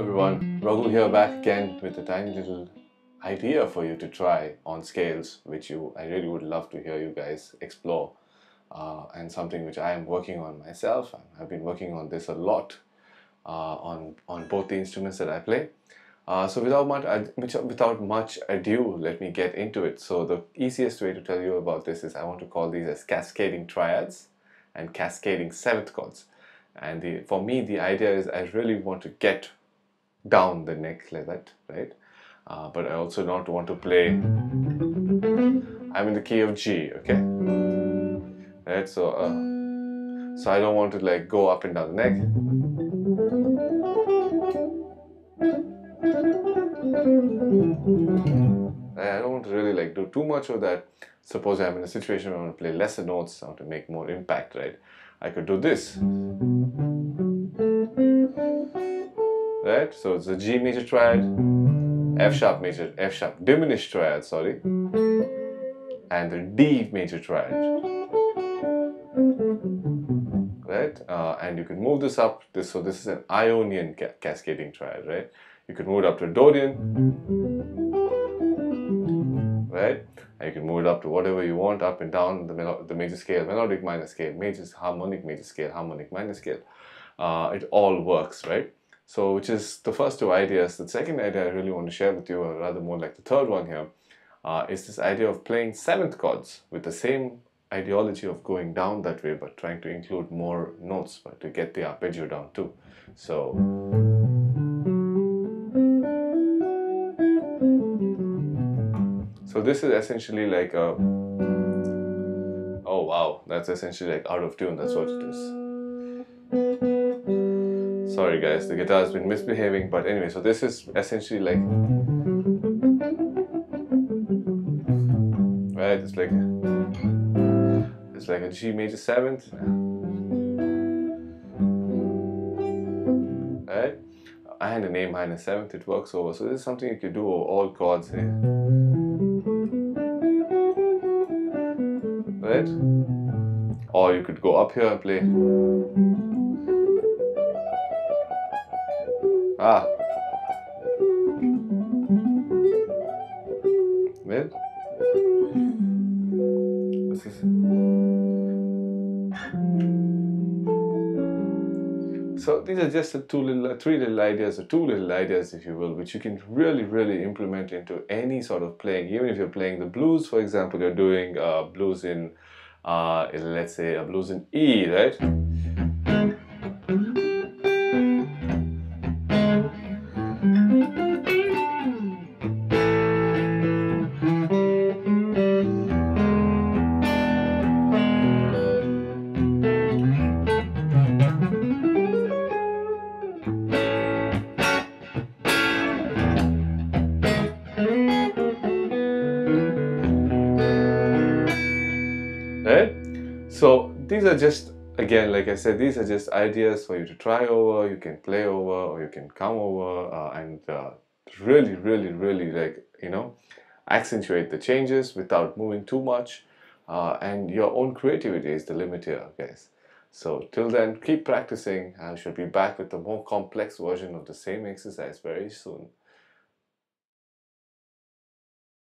Everyone, Raghu here back again with a tiny little idea for you to try on scales which you I really would love to hear you guys explore uh, and something which I am working on myself. I've been working on this a lot uh, on, on both the instruments that I play. Uh, so without much, without much ado, let me get into it. So the easiest way to tell you about this is I want to call these as cascading triads and cascading seventh chords. And the, for me, the idea is I really want to get down the neck like that, right? Uh, but I also don't want to play. I'm in the key of G, okay? Right, so uh, so I don't want to like go up and down the neck. I don't really like do too much of that. Suppose I'm in a situation where I want to play lesser notes, I want to make more impact, right? I could do this. Right? So it's a G major triad, F sharp major, F sharp diminished triad, sorry, and the D major triad. Right? Uh, and you can move this up. This so this is an Ionian ca cascading triad, right? You can move it up to a Dorian, right? And you can move it up to whatever you want, up and down the, the major scale, melodic minor scale, major harmonic major scale, harmonic minor scale. Uh, it all works, right? So, which is the first two ideas. The second idea I really want to share with you, or rather more like the third one here, uh, is this idea of playing seventh chords with the same ideology of going down that way, but trying to include more notes, but to get the arpeggio down too. So. So this is essentially like a oh wow. That's essentially like out of tune. That's what it is. Sorry guys. The guitar has been misbehaving. But anyway so this is essentially like right? It's like it's like a G major seventh. Right? And an A minor seventh. It works over. So this is something you could do over all chords here right? Or you could go up here and play. Ah. So these are just the two little, three little ideas, or two little ideas, if you will, which you can really, really implement into any sort of playing. Even if you're playing the blues, for example, you're doing uh, blues in, uh, let's say, a blues in E, right? So these are just again like i said these are just ideas for you to try over you can play over or you can come over uh, and uh, really really really like you know accentuate the changes without moving too much uh, and your own creativity is the limit here guys so till then keep practicing. I shall be back with a more complex version of the same exercise very soon